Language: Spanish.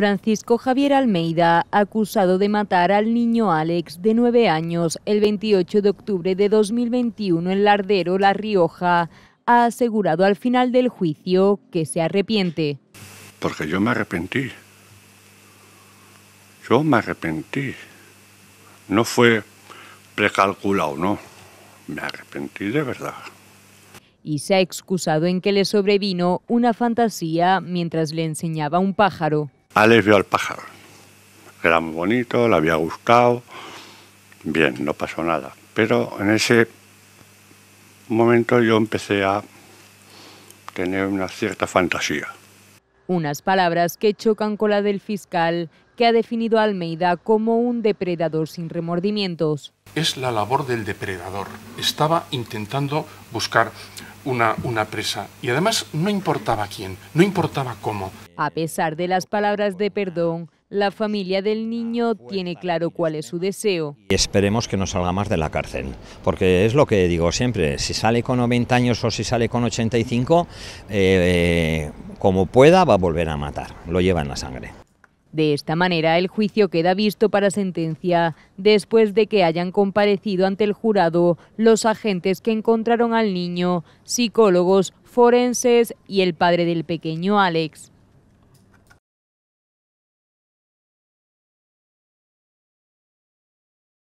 Francisco Javier Almeida, acusado de matar al niño Alex de nueve años el 28 de octubre de 2021 en Lardero, La Rioja, ha asegurado al final del juicio que se arrepiente. Porque yo me arrepentí. Yo me arrepentí. No fue precalculado, no. Me arrepentí de verdad y se ha excusado en que le sobrevino una fantasía mientras le enseñaba un pájaro. Alex vio al pájaro. Era muy bonito, le había gustado. Bien, no pasó nada. Pero en ese momento yo empecé a tener una cierta fantasía. Unas palabras que chocan con la del fiscal, que ha definido a Almeida como un depredador sin remordimientos. Es la labor del depredador. Estaba intentando buscar una, una presa. Y además no importaba quién, no importaba cómo. A pesar de las palabras de perdón, la familia del niño tiene claro cuál es su deseo. Y esperemos que no salga más de la cárcel, porque es lo que digo siempre, si sale con 90 años o si sale con 85, eh, como pueda va a volver a matar, lo lleva en la sangre. De esta manera, el juicio queda visto para sentencia después de que hayan comparecido ante el jurado los agentes que encontraron al niño, psicólogos, forenses y el padre del pequeño Alex.